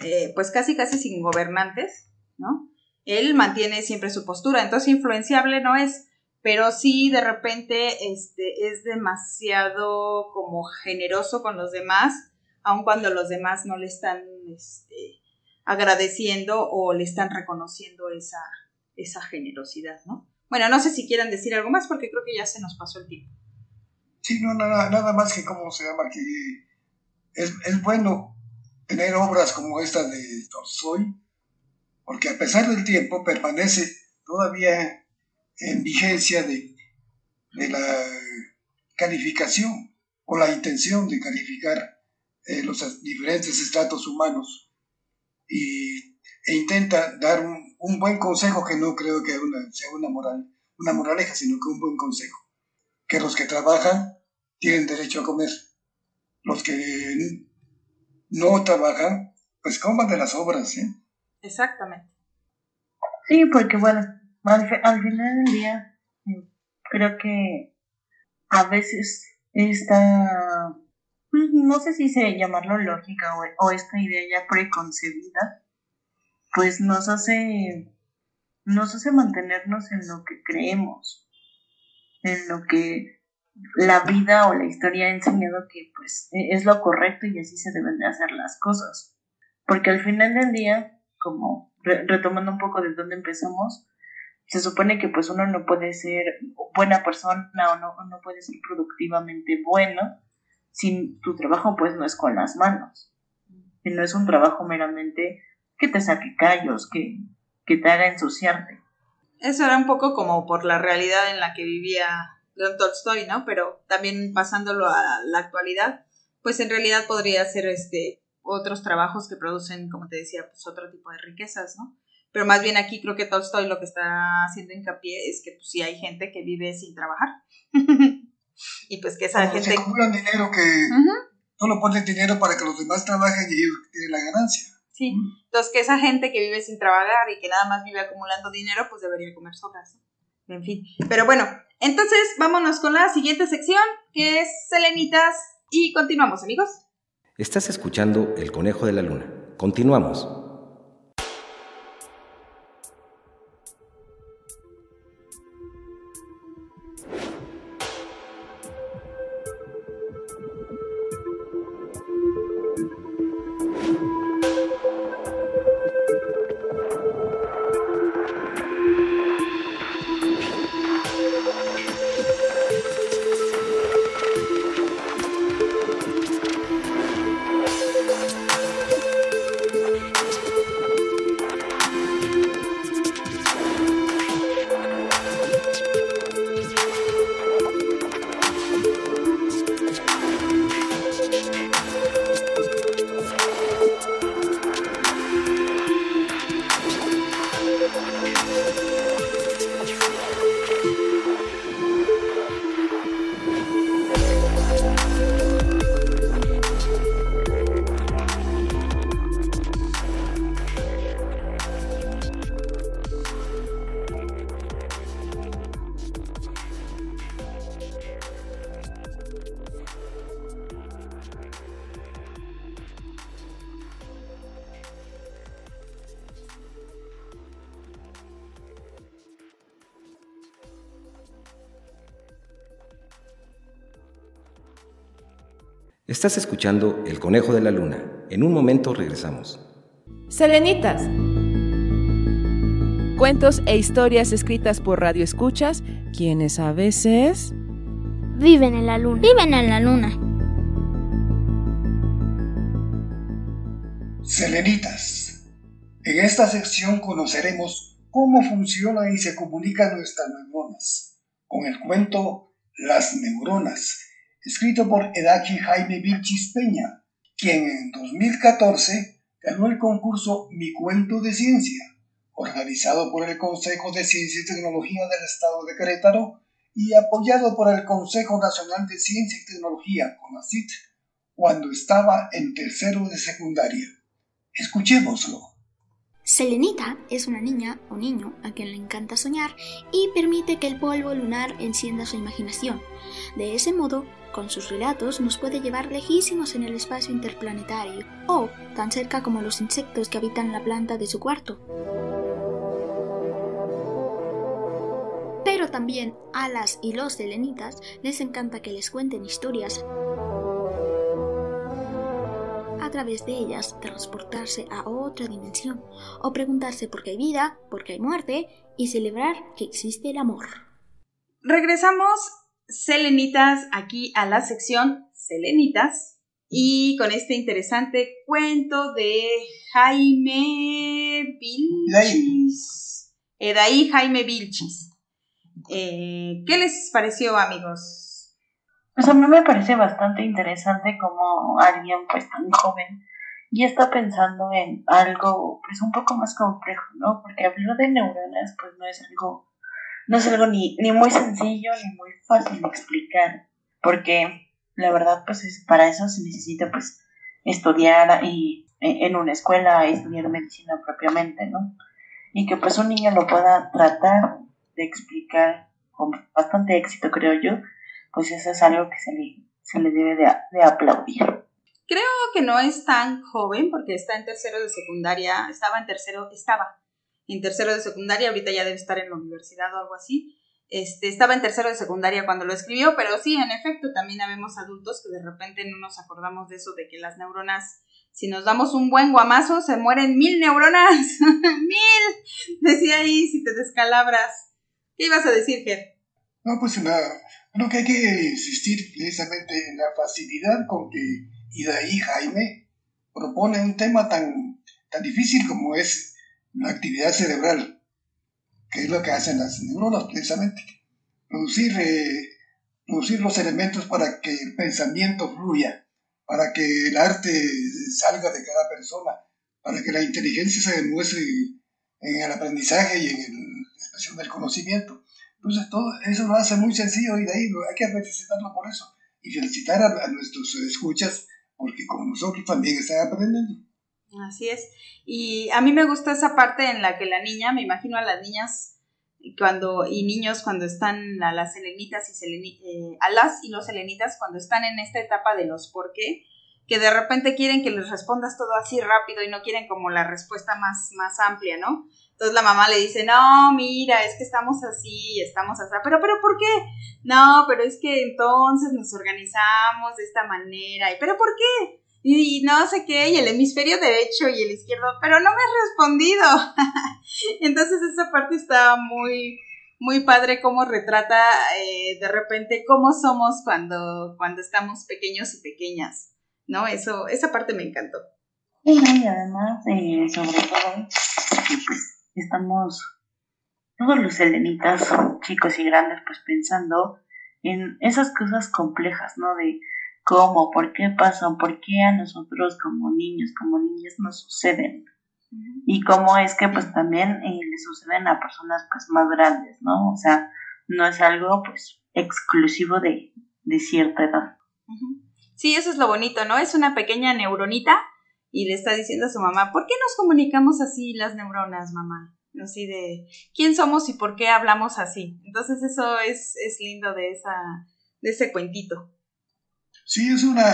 eh, pues casi casi sin gobernantes, ¿no? Él mantiene siempre su postura, entonces influenciable no es, pero sí de repente este, es demasiado como generoso con los demás, aun cuando los demás no le están este, agradeciendo o le están reconociendo esa, esa generosidad, ¿no? Bueno, no sé si quieran decir algo más porque creo que ya se nos pasó el tiempo. Sí, no, nada, nada más que cómo se llama, que es, es bueno tener obras como esta de Tolstoy, porque a pesar del tiempo permanece todavía en vigencia de, de la calificación o la intención de calificar eh, los diferentes estratos humanos y, e intenta dar un, un, buen consejo que no creo que una, sea una, moral, una moraleja, sino que un buen consejo. Que los que trabajan tienen derecho a comer. Los que no trabajan, pues coman de las obras, ¿eh? Exactamente. Sí, porque bueno, al, al final del día, creo que a veces esta, pues, no sé si se llamarlo lógica o, o esta idea ya preconcebida, pues nos hace, nos hace mantenernos en lo que creemos, en lo que la vida o la historia ha enseñado que pues es lo correcto y así se deben de hacer las cosas. Porque al final del día, como re retomando un poco de dónde empezamos, se supone que pues uno no puede ser buena persona o no, no puede ser productivamente bueno si tu trabajo pues no es con las manos. Y no es un trabajo meramente que te saque callos, que, que te haga ensuciarte. Eso era un poco como por la realidad en la que vivía León Tolstoy, ¿no? Pero también pasándolo a la actualidad, pues en realidad podría ser este otros trabajos que producen, como te decía, pues otro tipo de riquezas, ¿no? Pero más bien aquí creo que Tolstoy lo que está haciendo hincapié es que pues sí hay gente que vive sin trabajar. y pues que esa Como gente... Se acumulan dinero que uh -huh. solo ponen dinero para que los demás trabajen y ellos tienen la ganancia. Sí, entonces que esa gente que vive sin trabajar y que nada más vive acumulando dinero, pues debería comer sobras. ¿no? En fin, pero bueno, entonces vámonos con la siguiente sección, que es Selenitas, y continuamos, amigos. Estás escuchando El Conejo de la Luna. Continuamos. Estás escuchando El Conejo de la Luna. En un momento regresamos. Selenitas. Cuentos e historias escritas por radioescuchas, quienes a veces viven en la luna. Viven en la luna. Selenitas. En esta sección conoceremos cómo funcionan y se comunican nuestras neuronas, con el cuento Las neuronas escrito por Edachi Jaime Vilchis Peña, quien en 2014 ganó el concurso Mi Cuento de Ciencia, organizado por el Consejo de Ciencia y Tecnología del Estado de Querétaro y apoyado por el Consejo Nacional de Ciencia y Tecnología, CONACYT, cuando estaba en tercero de secundaria. Escuchémoslo. Selenita es una niña o niño a quien le encanta soñar y permite que el polvo lunar encienda su imaginación. De ese modo, con sus relatos nos puede llevar lejísimos en el espacio interplanetario o tan cerca como los insectos que habitan la planta de su cuarto. Pero también a las y los selenitas les encanta que les cuenten historias a través de ellas transportarse a otra dimensión o preguntarse por qué hay vida, por qué hay muerte y celebrar que existe el amor. Regresamos, Selenitas, aquí a la sección Selenitas y con este interesante cuento de Jaime Vilchis. Edaí Jaime Vilchis. Eh, ¿Qué les pareció, amigos? Pues a mí me parece bastante interesante como alguien pues tan joven y está pensando en algo pues un poco más complejo, ¿no? Porque hablar de neuronas pues no es algo, no es algo ni, ni muy sencillo ni muy fácil de explicar, porque la verdad pues es, para eso se necesita pues estudiar y e, en una escuela estudiar medicina propiamente, ¿no? Y que pues un niño lo pueda tratar de explicar con bastante éxito, creo yo, pues eso es algo que se le, se le debe de, aplaudir. Creo que no es tan joven porque está en tercero de secundaria, estaba en tercero, estaba en tercero de secundaria, ahorita ya debe estar en la universidad o algo así. Este, estaba en tercero de secundaria cuando lo escribió, pero sí, en efecto, también habemos adultos que de repente no nos acordamos de eso, de que las neuronas, si nos damos un buen guamazo, se mueren mil neuronas. ¡Mil! Decía ahí, si te descalabras. ¿Qué ibas a decir, Ger? No, pues nada, Creo que hay que insistir precisamente en la facilidad con que Idaí Jaime propone un tema tan, tan difícil como es la actividad cerebral, que es lo que hacen las neuronas precisamente. Producir, eh, producir los elementos para que el pensamiento fluya, para que el arte salga de cada persona, para que la inteligencia se demuestre en el aprendizaje y en la expresión del conocimiento. Entonces, todo eso lo hace muy sencillo y de ahí hay que felicitarlo por eso. Y felicitar a, nuestros escuchas, porque como nosotros también están aprendiendo. Así es. Y a mí me gusta esa parte en la que la niña, me imagino a las niñas cuando y niños cuando están a las selenitas y seleni, eh, y los selenitas cuando están en esta etapa de los por qué, que de repente quieren que les respondas todo así rápido y no quieren como la respuesta más, más amplia, ¿no? Entonces la mamá le dice, no, mira, es que estamos así, estamos así, pero, pero, ¿por qué? No, pero es que entonces nos organizamos de esta manera, y, pero ¿por qué? Y, no sé qué, y el hemisferio derecho y el izquierdo, pero no me has respondido. entonces esa parte está muy, muy padre cómo retrata eh, de repente cómo somos cuando, cuando estamos pequeños y pequeñas, ¿no? Eso, esa parte me encantó. y además, eh, sobre todo, estamos todos los selenitas, chicos y grandes, pues pensando en esas cosas complejas, ¿no? De cómo, por qué pasan, por qué a nosotros como niños, como niñas nos suceden. Y cómo es que pues también eh, le suceden a personas pues más grandes, ¿no? O sea, no es algo pues exclusivo de, de cierta edad. Sí, eso es lo bonito, ¿no? Es una pequeña neuronita y le está diciendo a su mamá, ¿por qué nos comunicamos así las neuronas, mamá? Así de quién somos y por qué hablamos así. Entonces eso es, es lindo de, esa, de ese cuentito. Sí, es una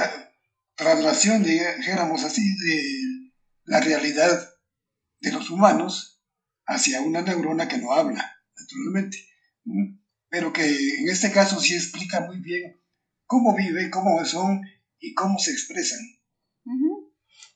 traslación, dijéramos así, de la realidad de los humanos hacia una neurona que no habla, naturalmente, pero que en este caso sí explica muy bien cómo viven, cómo son y cómo se expresan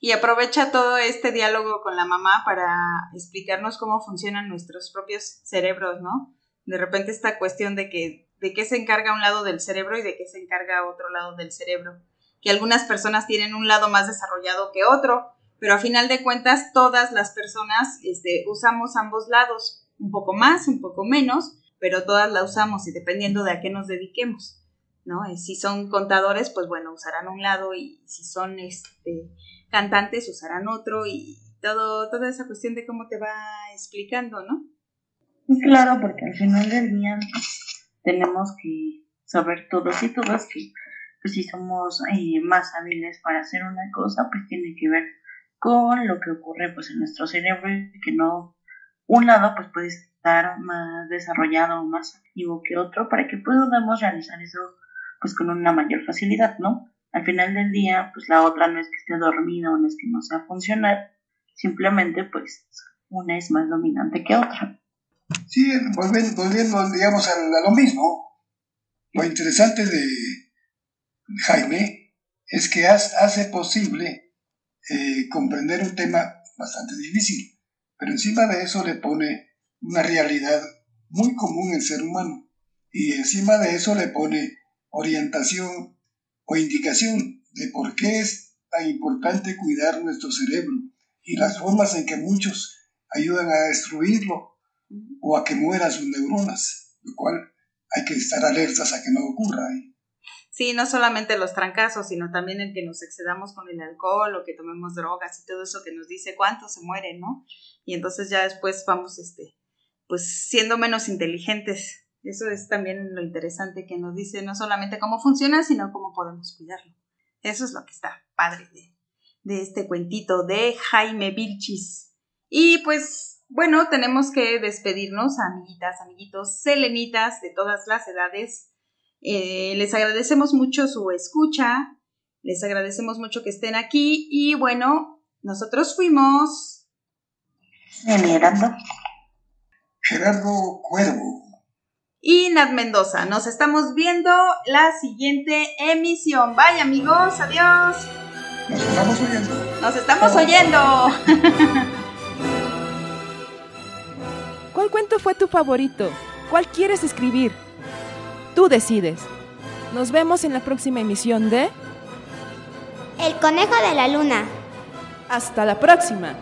y aprovecha todo este diálogo con la mamá para explicarnos cómo funcionan nuestros propios cerebros, ¿no? De repente esta cuestión de que de qué se encarga un lado del cerebro y de qué se encarga otro lado del cerebro, que algunas personas tienen un lado más desarrollado que otro, pero a final de cuentas todas las personas este, usamos ambos lados, un poco más, un poco menos, pero todas la usamos y dependiendo de a qué nos dediquemos, ¿no? Si son contadores, pues bueno, usarán un lado y si son este cantantes usarán otro y todo, toda esa cuestión de cómo te va explicando, ¿no? Claro, porque al final del día tenemos que saber todos y todas que pues, si somos eh, más hábiles para hacer una cosa, pues tiene que ver con lo que ocurre pues en nuestro cerebro y que no un lado pues puede estar más desarrollado o más activo que otro para que podamos realizar eso pues con una mayor facilidad, ¿no? Al final del día pues la otra no es que esté dormida o no es que no sea funcional, simplemente pues una es más dominante que otra. Sí, volviendo, volviendo digamos a, lo mismo, lo interesante de Jaime es que hace posible eh, comprender un tema bastante difícil, pero encima de eso le pone una realidad muy común en el ser humano y encima de eso le pone orientación o indicación de por qué es tan importante cuidar nuestro cerebro y las formas en que muchos ayudan a destruirlo o a que mueran sus neuronas, lo cual hay que estar alertas a que no ocurra. ahí. Sí, no solamente los trancazos, sino también el que nos excedamos con el alcohol o que tomemos drogas y todo eso que nos dice cuántos se mueren, ¿no? Y entonces ya después vamos, este, pues siendo menos inteligentes. Eso es también lo interesante que nos dice no solamente cómo funciona, sino cómo podemos cuidarlo. Eso es lo que está padre de, de este cuentito de Jaime Vilchis. Y pues bueno, tenemos que despedirnos, amiguitas, amiguitos, selenitas de todas las edades. Eh, les agradecemos mucho su escucha, les agradecemos mucho que estén aquí y bueno, nosotros fuimos... Gerardo. Gerardo Cuervo. Y Nat Mendoza. Nos estamos viendo la siguiente emisión. Bye amigos, adiós. Nos estamos oyendo. Nos estamos oyendo. ¿Cuál cuento fue tu favorito? ¿Cuál quieres escribir? Tú decides. Nos vemos en la próxima emisión de El conejo de la luna. Hasta la próxima.